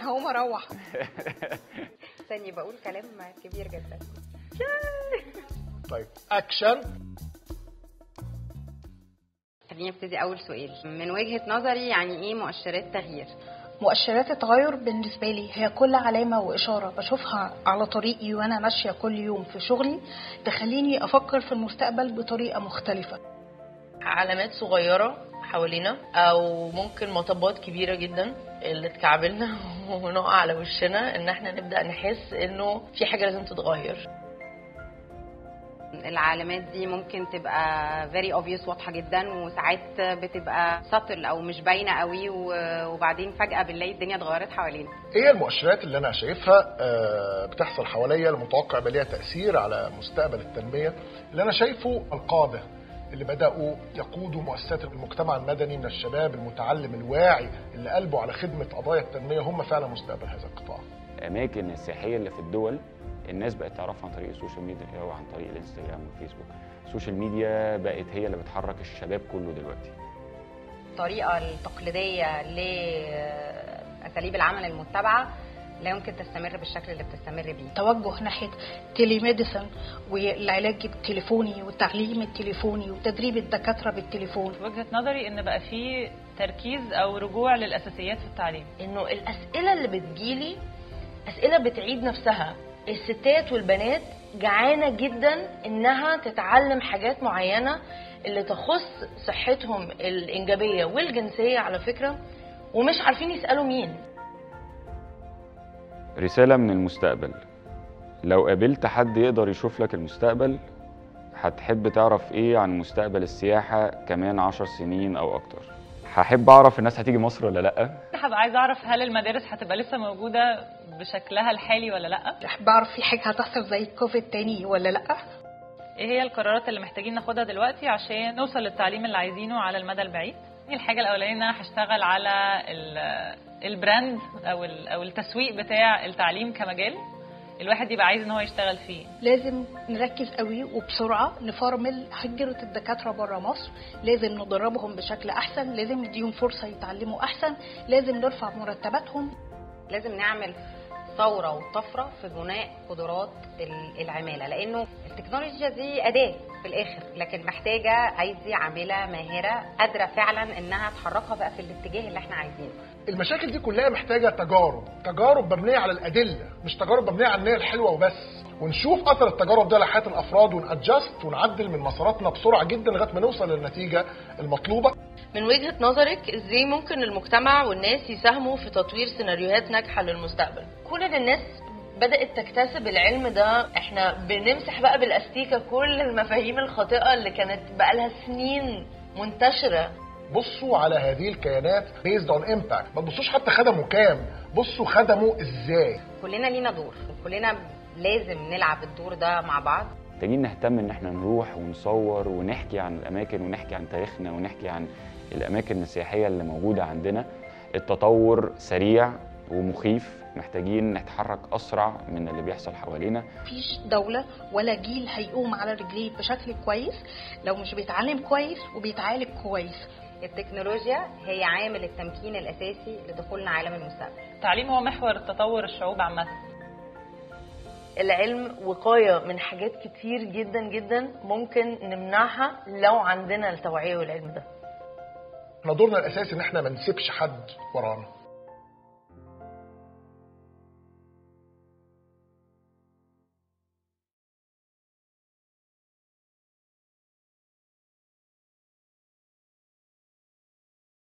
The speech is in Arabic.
هقوم أروح. استني بقول كلام كبير جدا. طيب أكشن. خليني أبتدي أول سؤال. من وجهة نظري يعني إيه مؤشرات تغيير؟ مؤشرات التغير بالنسبة لي هي كل علامة وإشارة بشوفها على طريقي وأنا ماشية كل يوم في شغلي تخليني أفكر في المستقبل بطريقة مختلفة. علامات صغيرة حوالينا أو ممكن مطبات كبيرة جدا اللي اتكعبلنا ونقع على وشنا إن إحنا نبدأ نحس إنه في حاجة لازم تتغير. العلامات دي ممكن تبقى very obvious واضحة جدا وساعات بتبقى سطل أو مش باينة قوي وبعدين فجأة بنلاقي الدنيا اتغيرت حوالينا. إيه المؤشرات اللي أنا شايفها آه، بتحصل حواليا المتوقع يبقى ليها تأثير على مستقبل التنمية. اللي أنا شايفه القادة. اللي بدأوا يقودوا مؤسسات المجتمع المدني من الشباب المتعلم الواعي اللي قلبه على خدمة قضايا التنمية هم فعلا مستقبل هذا القطاع. الأماكن السياحية اللي في الدول الناس بقت تعرفها عن طريق ال social media وعن طريق الإنستجرام والفيسبوك. ال social media بقت هي اللي بتحرك الشباب كله دلوقتي. الطريقة التقليدية لأساليب العمل المتبعة لا يمكن تستمر بالشكل اللي بتستمر بيه. توجه ناحية telemedicine والعلاج التليفوني والتعليم التليفوني وتدريب الدكاترة بالتليفون. وجهة نظري إن بقى في تركيز أو رجوع للأساسيات في التعليم. إنه الأسئلة اللي بتجيلي أسئلة بتعيد نفسها. الستات والبنات جعانة جدا إنها تتعلم حاجات معينة اللي تخص صحتهم الإنجابية والجنسية على فكرة ومش عارفين يسألوا مين. رسالة من المستقبل. لو قابلت حد يقدر يشوف لك المستقبل هتحب تعرف إيه عن مستقبل السياحة كمان عشر سنين أو أكتر؟ هحب أعرف الناس هتيجي مصر ولا لأ؟ هبقى عايزة أعرف هل المدارس هتبقى لسه موجودة بشكلها الحالي ولا لأ؟ أحب أعرف في حاجة هتحصل زي كوفيد تاني ولا لأ؟ إيه هي القرارات اللي محتاجين ناخدها دلوقتي عشان نوصل للتعليم اللي عايزينه على المدى البعيد؟ الحاجة الأولانية إن أنا هشتغل على ال- البراند أو أو التسويق بتاع التعليم كمجال. الواحد يبقى عايز إن هو يشتغل فيه. لازم نركز قوي وبسرعة نفرمل هجرة الدكاترة بره مصر. لازم ندربهم بشكل أحسن. لازم نديهم فرصة يتعلموا أحسن. لازم نرفع مرتباتهم. لازم نعمل ثورة وطفرة في بناء قدرات ال- العمالة لأنه التكنولوجيا دي أداة. في الآخر. لكن محتاجة ايدي عاملة ماهرة قادرة فعلا إنها تحركها بقى في الاتجاه اللي إحنا عايزينه. المشاكل دي كلها محتاجة تجارب. تجارب مبنية على الأدلة مش تجارب مبنية على النية الحلوة وبس. ونشوف أثر التجارب دي على حياه الأفراد ونادجست ونعدل من مساراتنا بسرعة جدا لغاية ما نوصل للنتيجة المطلوبة. من وجهة نظرك إزاي ممكن المجتمع والناس يساهموا في تطوير سيناريوهات ناجحة للمستقبل؟ كون ان الناس بدأت تكتسب العلم ده. إحنا بنمسح بقى بالاستيكة كل المفاهيم الخاطئة اللي كانت بقالها سنين منتشرة. بصوا على هذه الكيانات based on impact ما تبصوش حتى خدموا كام. بصوا خدموا إزاي. كلنا لينا دور. وكلنا لازم نلعب الدور ده مع بعض. محتاجين نهتم إن إحنا نروح ونصور ونحكي عن الأماكن ونحكي عن تاريخنا ونحكي عن الأماكن السياحية اللي موجودة عندنا. التطور سريع. ومخيف. محتاجين نتحرك أسرع من اللي بيحصل حوالينا. مفيش دولة ولا جيل هيقوم على رجليه بشكل كويس. لو مش بيتعلم كويس وبيتعالج كويس. التكنولوجيا هي عامل التمكين الأساسي لدخولنا عالم المستقبل. التعليم هو محور تطور الشعوب عامة. العلم وقاية من حاجات كتير جدا جدا ممكن نمنعها لو عندنا التوعية والعلم ده. إحنا دورنا الأساسي إن إحنا ما نسيبش حد ورانا.